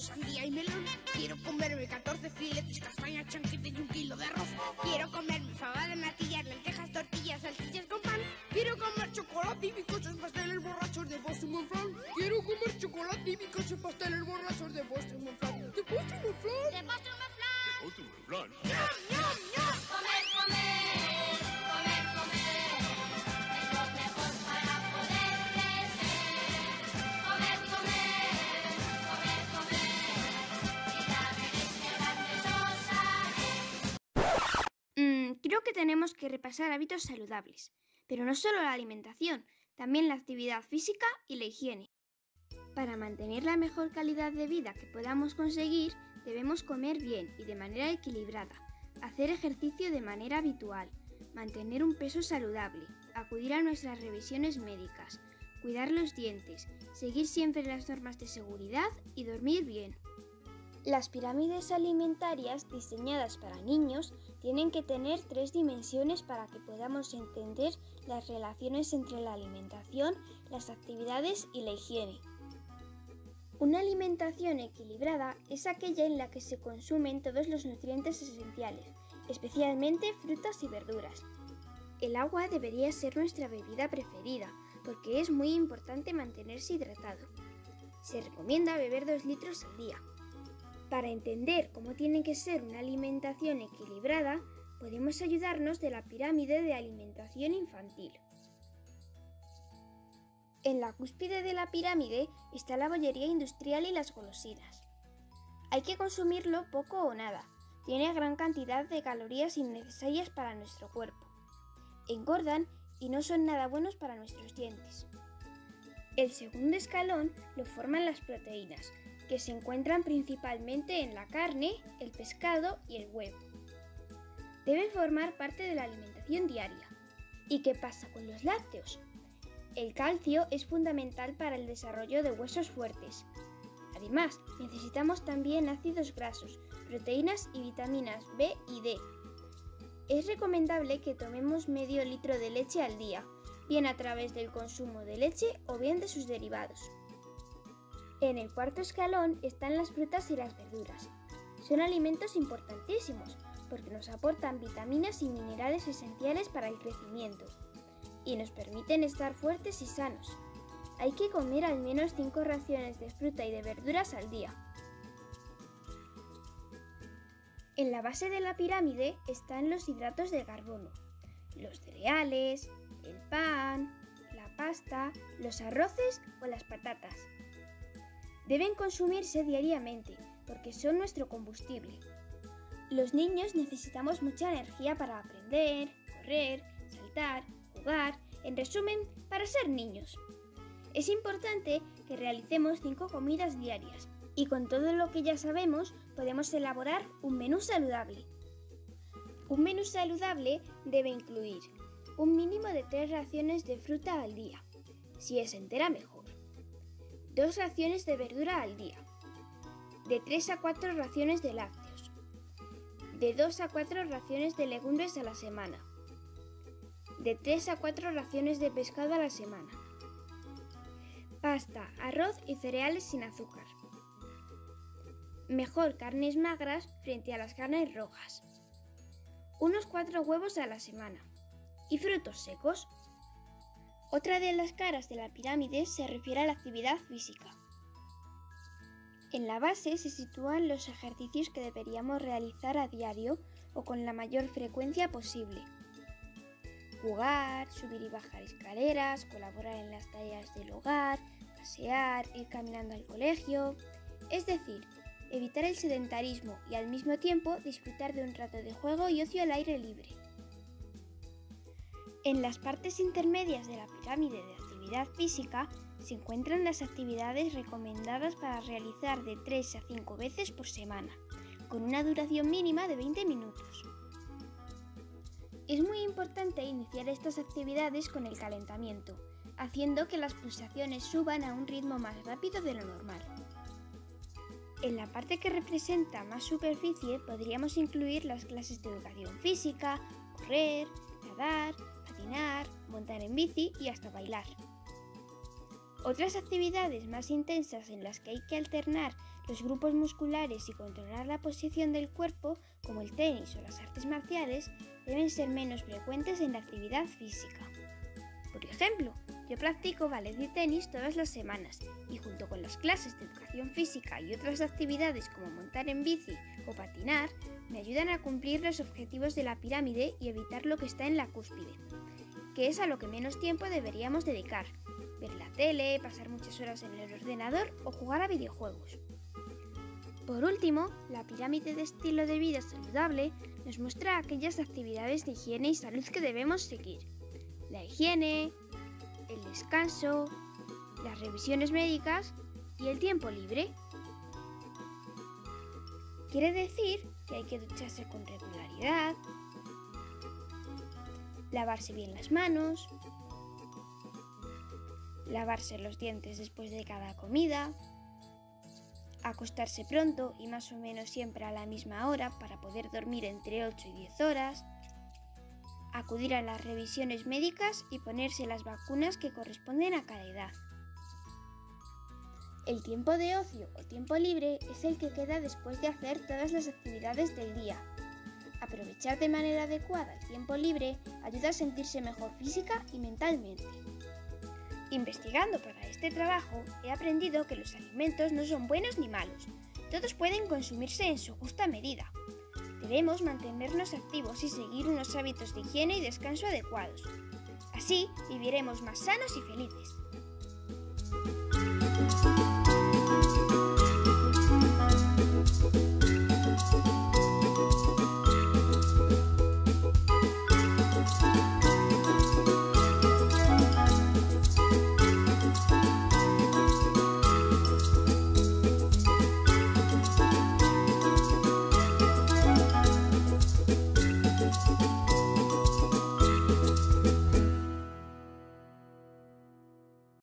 sandía y melón. Quiero comerme 14 filetes, castañas, chanquete y un kilo de arroz. Quiero comerme fabada, natillas, lentejas, tortillas, salchichas con pan. Quiero comer chocolate y bizcochos, pasteles borrachos de Boston Monflan. Quiero comer chocolate y bizcochos, pasteles borrachos de Boston. Tenemos que repasar hábitos saludables, pero no solo la alimentación, también la actividad física y la higiene. Para mantener la mejor calidad de vida que podamos conseguir, debemos comer bien y de manera equilibrada, hacer ejercicio de manera habitual, mantener un peso saludable, acudir a nuestras revisiones médicas, cuidar los dientes, seguir siempre las normas de seguridad y dormir bien. Las pirámides alimentarias diseñadas para niños tienen que tener tres dimensiones para que podamos entender las relaciones entre la alimentación, las actividades y la higiene. Una alimentación equilibrada es aquella en la que se consumen todos los nutrientes esenciales, especialmente frutas y verduras. El agua debería ser nuestra bebida preferida, porque es muy importante mantenerse hidratado. Se recomienda beber 2 litros al día. Para entender cómo tiene que ser una alimentación equilibrada, podemos ayudarnos de la pirámide de alimentación infantil. En la cúspide de la pirámide está la bollería industrial y las golosinas. Hay que consumirlo poco o nada. Tiene gran cantidad de calorías innecesarias para nuestro cuerpo. Engordan y no son nada buenos para nuestros dientes. El segundo escalón lo forman las proteínas, que se encuentran principalmente en la carne, el pescado y el huevo. Deben formar parte de la alimentación diaria. ¿Y qué pasa con los lácteos? El calcio es fundamental para el desarrollo de huesos fuertes. Además, necesitamos también ácidos grasos, proteínas y vitaminas B y D. Es recomendable que tomemos medio litro de leche al día, bien a través del consumo de leche o bien de sus derivados. En el cuarto escalón están las frutas y las verduras. Son alimentos importantísimos porque nos aportan vitaminas y minerales esenciales para el crecimiento y nos permiten estar fuertes y sanos. Hay que comer al menos 5 raciones de fruta y de verduras al día. En la base de la pirámide están los hidratos de carbono, los cereales, el pan, la pasta, los arroces o las patatas. Deben consumirse diariamente porque son nuestro combustible. Los niños necesitamos mucha energía para aprender, correr, saltar, jugar, en resumen, para ser niños. Es importante que realicemos 5 comidas diarias y con todo lo que ya sabemos podemos elaborar un menú saludable. Un menú saludable debe incluir un mínimo de 3 raciones de fruta al día, si es entera mejor. 2 raciones de verdura al día. De 3 a 4 raciones de lácteos. De 2 a 4 raciones de legumbres a la semana de 3 a 4 raciones de pescado a la semana. Pasta, arroz y cereales sin azúcar. Mejor carnes magras frente a las carnes rojas. Unos 4 huevos a la semana. Y frutos secos. Otra de las caras de la pirámide se refiere a la actividad física. En la base se sitúan los ejercicios que deberíamos realizar a diario o con la mayor frecuencia posible jugar, subir y bajar escaleras, colaborar en las tareas del hogar, pasear, ir caminando al colegio. Es decir, evitar el sedentarismo y al mismo tiempo disfrutar de un rato de juego y ocio al aire libre. En las partes intermedias de la pirámide de actividad física se encuentran las actividades recomendadas para realizar de 3 a 5 veces por semana, con una duración mínima de 20 minutos. Es muy importante iniciar estas actividades con el calentamiento, haciendo que las pulsaciones suban a un ritmo más rápido de lo normal. En la parte que representa más superficie podríamos incluir las clases de educación física, correr, nadar, patinar, montar en bici y hasta bailar. Otras actividades más intensas en las que hay que alternar Los grupos musculares y controlar la posición del cuerpo, como el tenis o las artes marciales, deben ser menos frecuentes en la actividad física. Por ejemplo, yo practico ballet y tenis todas las semanas y junto con las clases de educación física y otras actividades como montar en bici o patinar, me ayudan a cumplir los objetivos de la pirámide y evitar lo que está en la cúspide, que es a lo que menos tiempo deberíamos dedicar, ver la tele, pasar muchas horas en el ordenador o jugar a videojuegos. Por último, la pirámide de estilo de vida saludable nos muestra aquellas actividades de higiene y salud que debemos seguir. La higiene, el descanso, las revisiones médicas y el tiempo libre. Quiere decir que hay que ducharse con regularidad, lavarse bien las manos, lavarse los dientes después de cada comida, acostarse pronto y más o menos siempre a la misma hora para poder dormir entre 8 y 10 horas, acudir a las revisiones médicas y ponerse las vacunas que corresponden a cada edad. El tiempo de ocio o tiempo libre es el que queda después de hacer todas las actividades del día. Aprovechar de manera adecuada el tiempo libre ayuda a sentirse mejor física y mentalmente. Investigando para este trabajo, he aprendido que los alimentos no son buenos ni malos. Todos pueden consumirse en su justa medida. Debemos mantenernos activos y seguir unos hábitos de higiene y descanso adecuados. Así viviremos más sanos y felices.